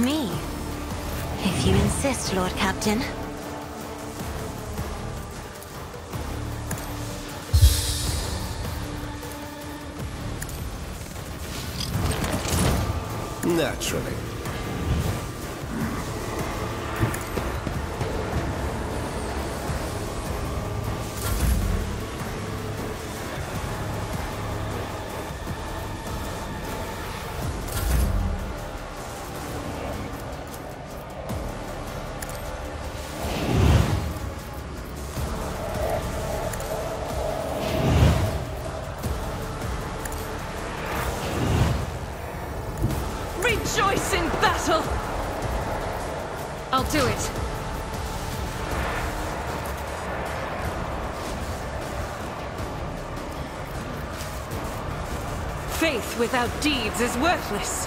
Me? If you insist, Lord Captain. Naturally. Do it. Faith without deeds is worthless.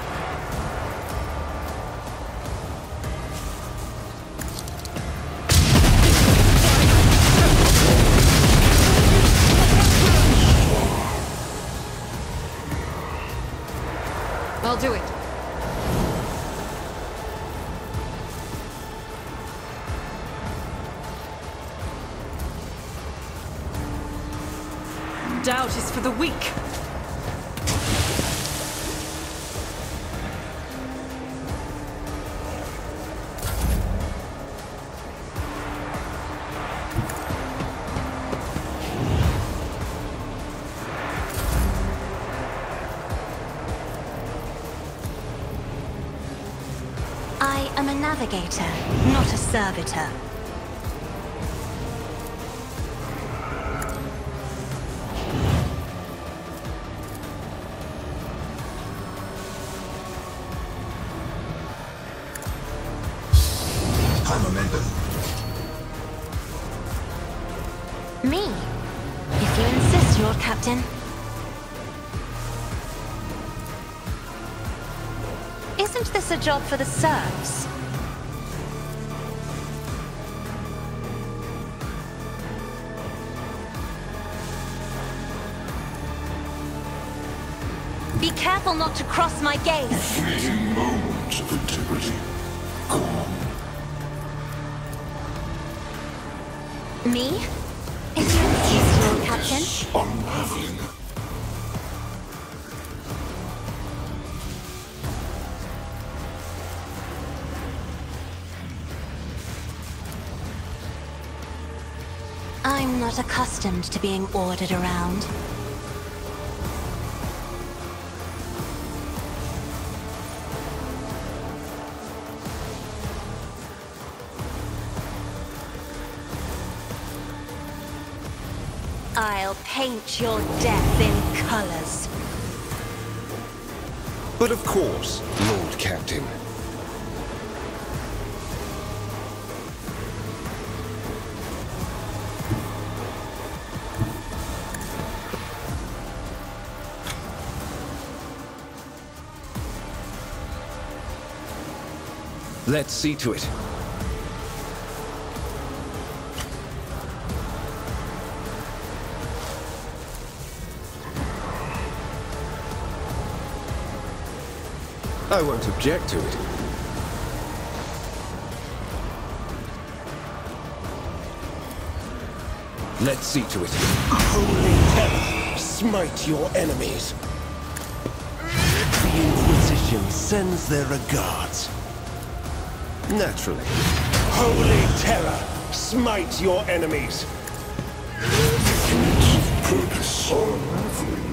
I'll do it. The weak. I am a navigator, not a servitor. Me? If you insist, Lord Captain. Isn't this a job for the serfs? Be careful not to cross my gaze. A Fleeting moment of integrity. Gone. Me? Unraveling. I'm not accustomed to being ordered around. Paint your death in colors. But of course, Lord Captain. Let's see to it. I won't object to it. Let's see to it. Holy terror, smite your enemies. The Inquisition sends their regards. Naturally. Holy terror, smite your enemies. Purpose unraveling.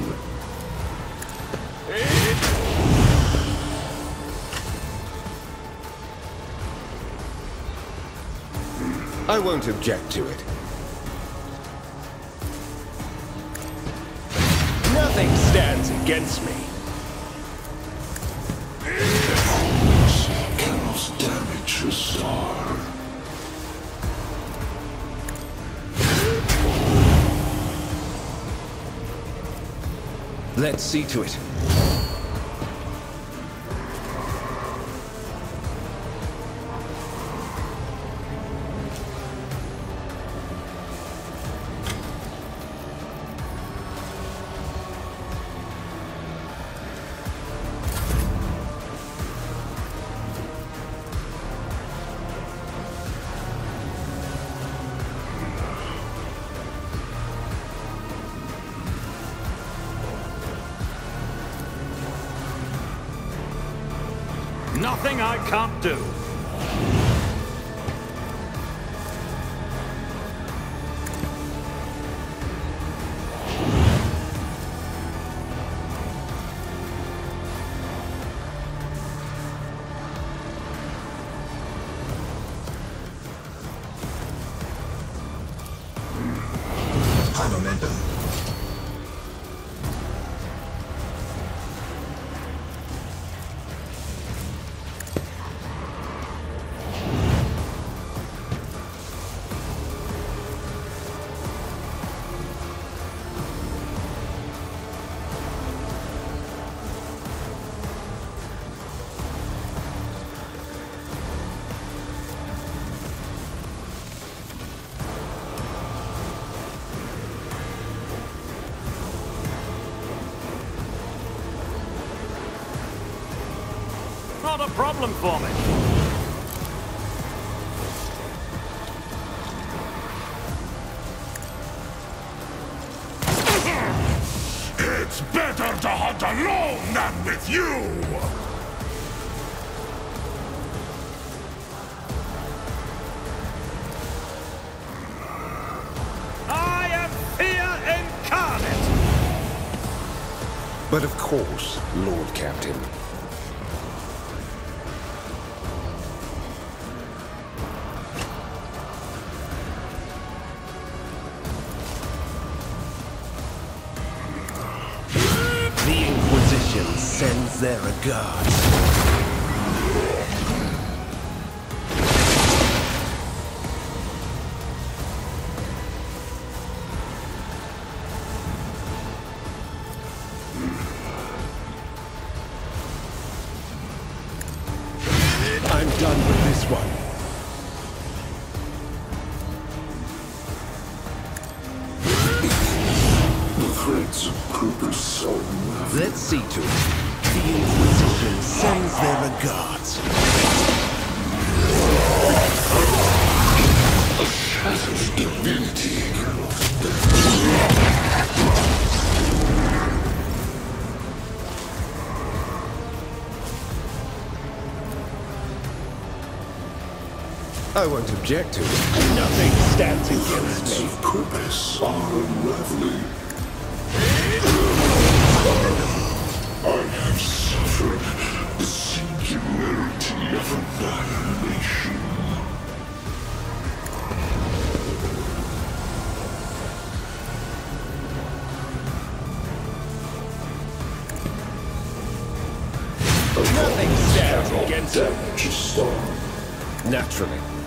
I won't object to it. Nothing stands against me. Let's see to it. Nothing I can't do. Problem for me. It's better to hunt alone than with you! I am fear incarnate. But of course, Lord Captain. Are unraveling. Let's see to it. The Inquisition sends their regards. Shattered divinity. I won't object to it. Nothing stands against me. of purpose are unraveling. Nothing stands against. Damage. Naturally.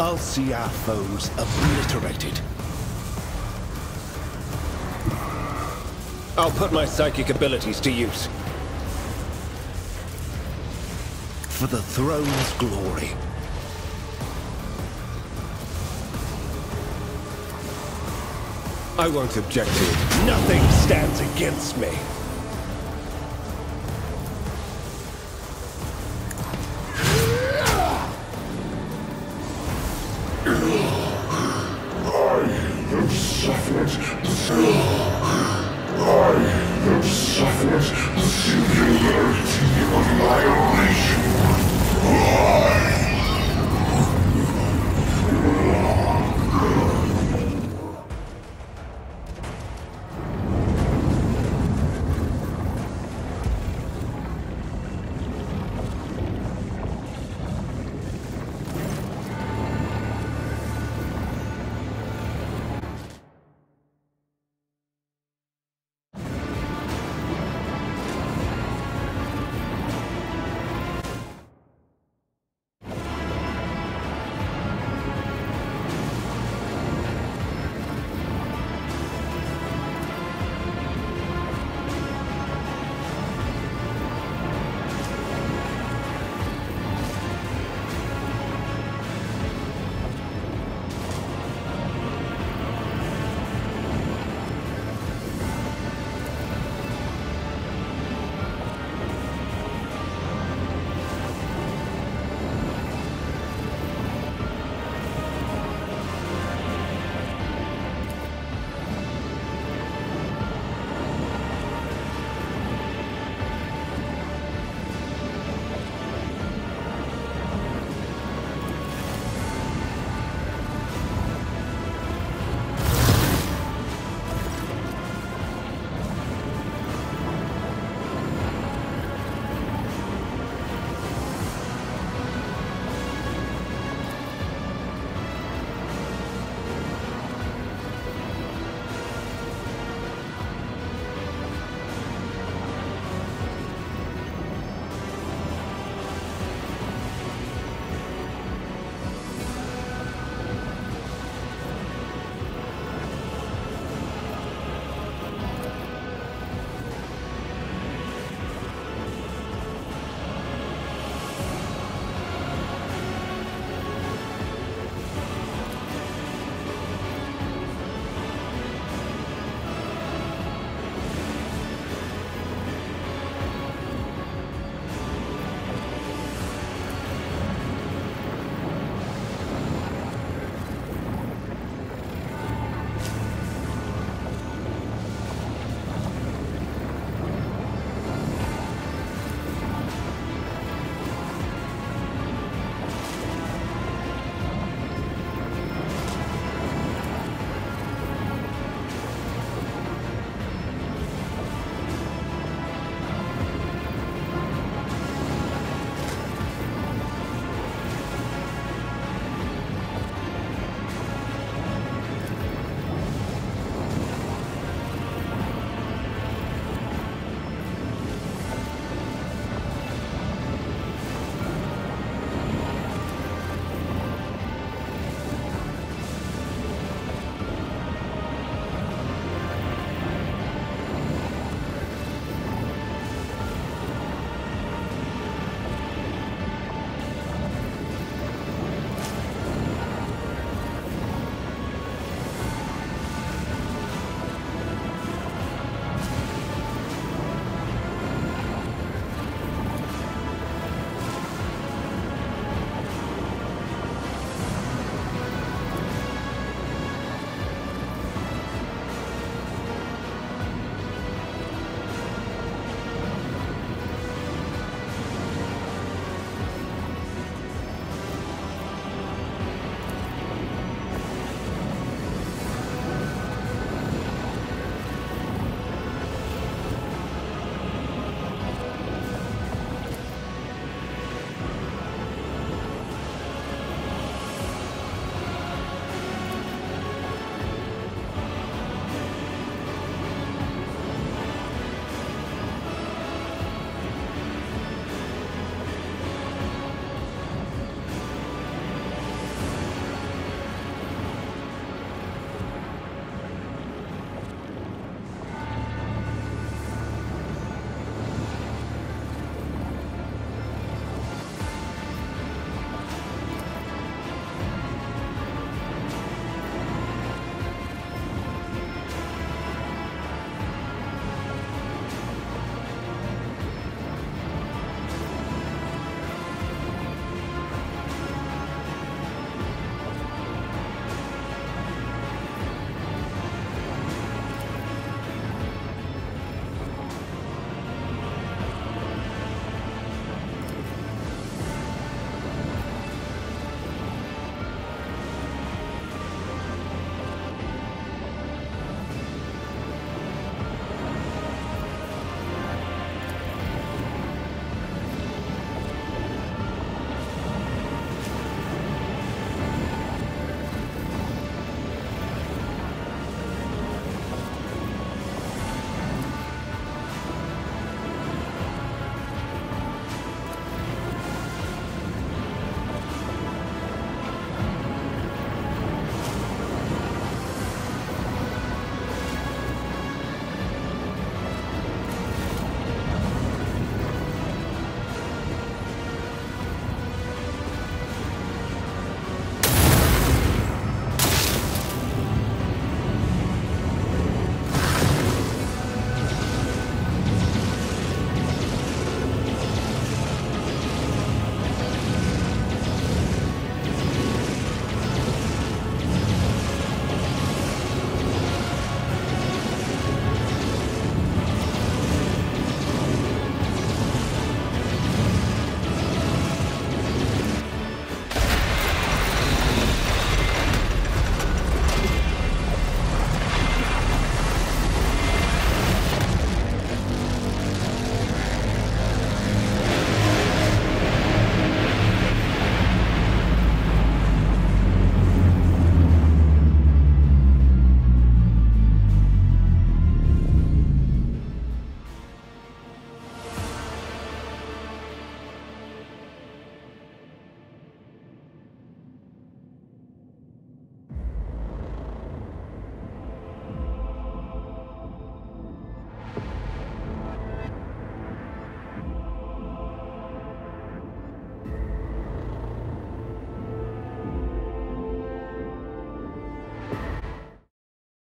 I'll see our foes obliterated. I'll put my psychic abilities to use. For the throne's glory. I won't object to it. Nothing stands against me.